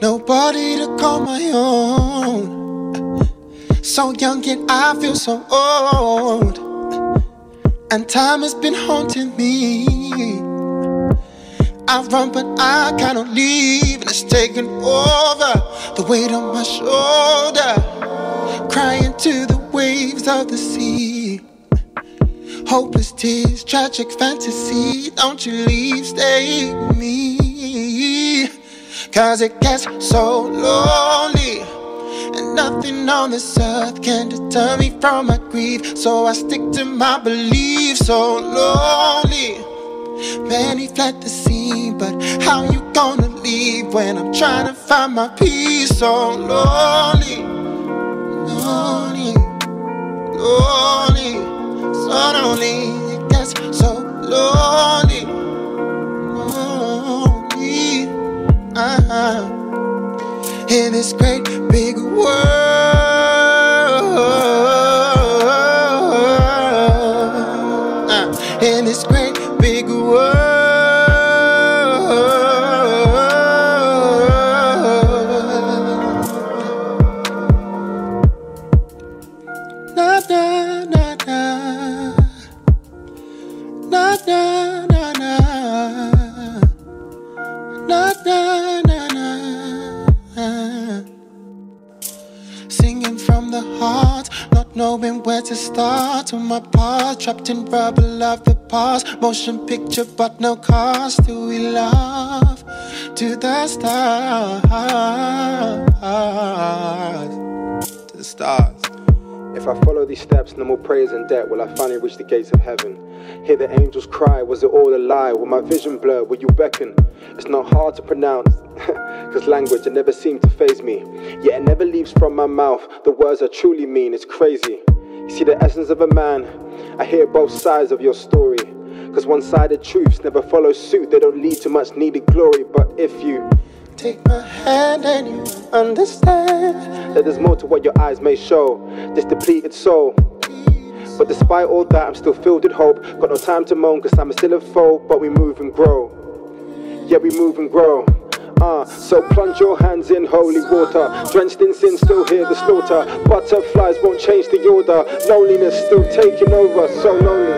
Nobody to call my own. So young yet I feel so old. And time has been haunting me. I run, but I cannot leave, and it's taking over the weight on my shoulder, crying to the waves of the sea. Hopeless tears, tragic fantasy. Don't you leave, stay with me. Cause it gets so lonely. And nothing on this earth can deter me from my grief. So I stick to my beliefs. So lonely. Many fled the scene, but how you gonna leave when I'm trying to find my peace? So lonely, lonely, lonely, In this great big world, uh, in this great big world. Na na na, knowing where to start. On my part, trapped in rubble of the past. Motion picture, but no cost. Do we love to the stars? To the stars. If I follow these steps, no more prayers and debt, will I finally reach the gates of heaven? Hear the angels cry, was it all a lie? Will my vision blur? Will you beckon? It's not hard to pronounce, cause language it never seemed to faze me. Yet it never leaves from my mouth the words I truly mean, it's crazy. You see the essence of a man, I hear both sides of your story. Cause one sided truths never follow suit, they don't lead to much needed glory. But if you Take my hand and you understand. that there's more to what your eyes may show, this depleted soul. But despite all that, I'm still filled with hope. Got no time to moan, cause I'm still a foe, but we move and grow. Yeah, we move and grow. Uh, so plunge your hands in holy water. Drenched in sin, still hear the slaughter. Butterflies won't change the order. Loneliness still taking over, so lonely.